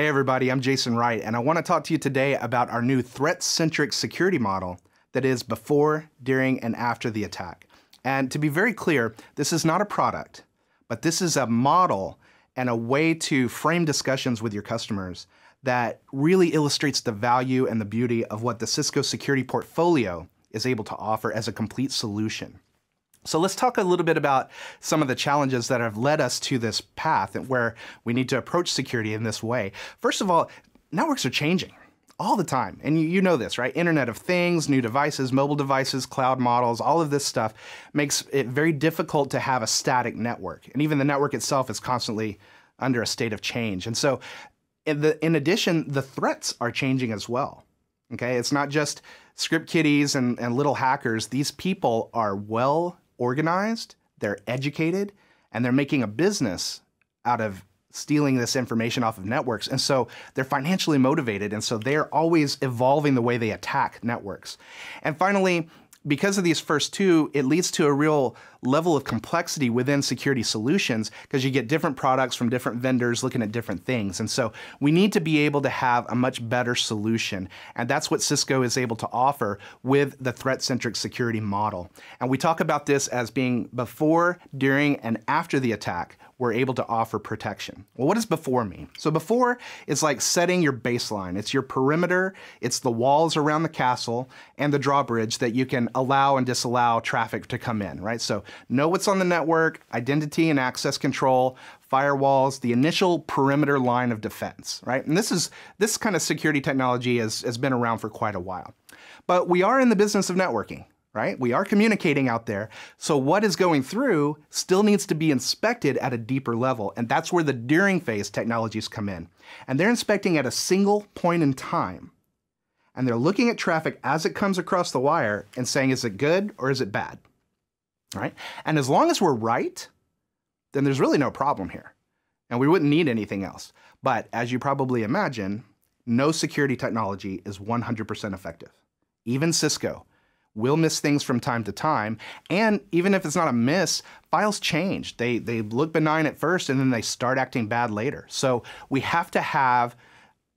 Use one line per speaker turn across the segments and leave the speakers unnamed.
Hey, everybody, I'm Jason Wright, and I want to talk to you today about our new threat centric security model that is before, during, and after the attack. And to be very clear, this is not a product, but this is a model and a way to frame discussions with your customers that really illustrates the value and the beauty of what the Cisco security portfolio is able to offer as a complete solution. So let's talk a little bit about some of the challenges that have led us to this path and where we need to approach security in this way. First of all, networks are changing all the time. And you, you, know this, right? Internet of Things, new devices, mobile devices, cloud models, all of this stuff makes it very difficult to have a static network. And even the network itself is constantly under a state of change. And so in, the, in addition, the threats are changing as well. Okay, it's not just script kiddies and, and little hackers. These people are well organized, they're educated, and they're making a business out of stealing this information off of networks. And so they're financially motivated. And so they're always evolving the way they attack networks. And finally, because of these first two, it leads to a real level of complexity within security solutions because you get different products from different vendors looking at different things. And so we need to be able to have a much better solution. And that's what Cisco is able to offer with the threat centric security model. And we talk about this as being before, during, and after the attack, we're able to offer protection. Well, what does before mean? So before is like setting your baseline. It's your perimeter, it's the walls around the castle and the drawbridge that you can allow and disallow traffic to come in, right? So know what's on the network, identity and access control, firewalls, the initial perimeter line of defense, right? And this is this kind of security technology has, has been around for quite a while. But we are in the business of networking, right? We are communicating out there. So what is going through still needs to be inspected at a deeper level. And that's where the during phase technologies come in. And they're inspecting at a single point in time. And they're looking at traffic as it comes across the wire and saying, is it good or is it bad? Right? And as long as we're right, then there's really no problem here. And we wouldn't need anything else. But as you probably imagine, no security technology is 100% effective. Even Cisco, will miss things from time to time. And even if it's not a miss, files change. They, they look benign at first and then they start acting bad later. So we have to have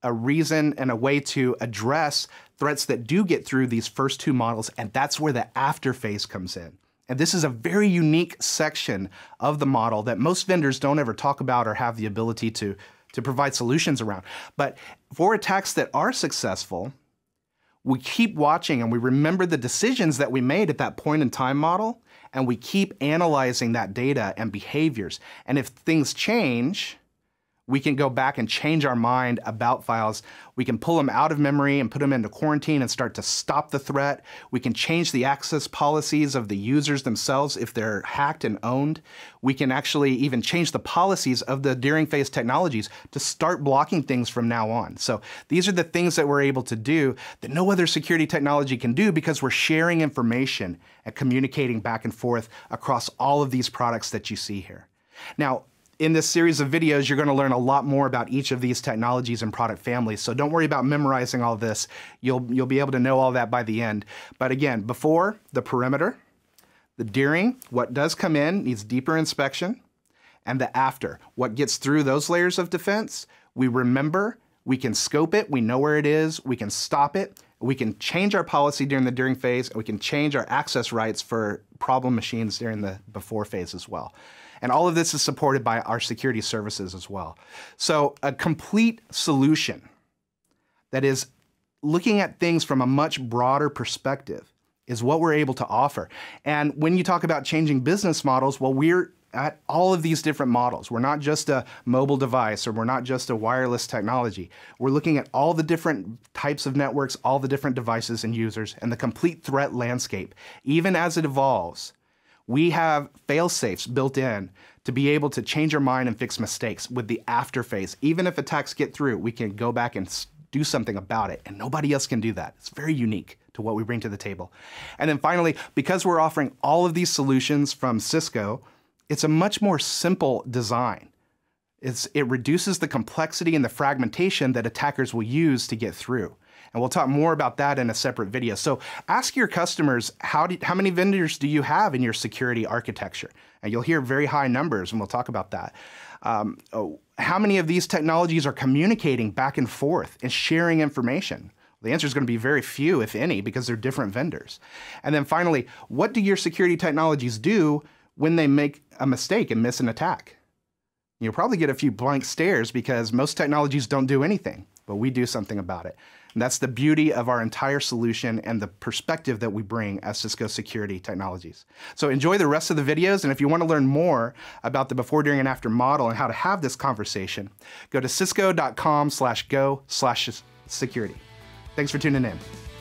a reason and a way to address threats that do get through these first two models. And that's where the after phase comes in. And this is a very unique section of the model that most vendors don't ever talk about or have the ability to, to provide solutions around. But for attacks that are successful, we keep watching and we remember the decisions that we made at that point in time model, and we keep analyzing that data and behaviors. And if things change, we can go back and change our mind about files. We can pull them out of memory and put them into quarantine and start to stop the threat. We can change the access policies of the users themselves if they're hacked and owned. We can actually even change the policies of the during phase technologies to start blocking things from now on. So these are the things that we're able to do that no other security technology can do because we're sharing information and communicating back and forth across all of these products that you see here. Now, in this series of videos, you're going to learn a lot more about each of these technologies and product families. So don't worry about memorizing all this. You'll, you'll be able to know all that by the end. But again, before, the perimeter, the during, what does come in needs deeper inspection, and the after, what gets through those layers of defense, we remember, we can scope it, we know where it is, we can stop it, we can change our policy during the during phase, and we can change our access rights for problem machines during the before phase as well. And all of this is supported by our security services as well. So a complete solution that is looking at things from a much broader perspective is what we're able to offer. And when you talk about changing business models, well, we're at all of these different models. We're not just a mobile device or we're not just a wireless technology. We're looking at all the different types of networks, all the different devices and users, and the complete threat landscape. Even as it evolves, we have fail safes built in to be able to change our mind and fix mistakes with the after phase. Even if attacks get through, we can go back and do something about it, and nobody else can do that. It's very unique to what we bring to the table. And then finally, because we're offering all of these solutions from Cisco, it's a much more simple design. It's, it reduces the complexity and the fragmentation that attackers will use to get through. And we'll talk more about that in a separate video. So ask your customers, how, do, how many vendors do you have in your security architecture? And you'll hear very high numbers, and we'll talk about that. Um, oh, how many of these technologies are communicating back and forth and sharing information? The answer is going to be very few, if any, because they're different vendors. And then finally, what do your security technologies do when they make a mistake and miss an attack? You'll probably get a few blank stares because most technologies don't do anything, but we do something about it. And that's the beauty of our entire solution and the perspective that we bring as Cisco Security Technologies. So enjoy the rest of the videos, and if you want to learn more about the before, during, and after model and how to have this conversation, go to cisco.com slash go slash security. Thanks for tuning in.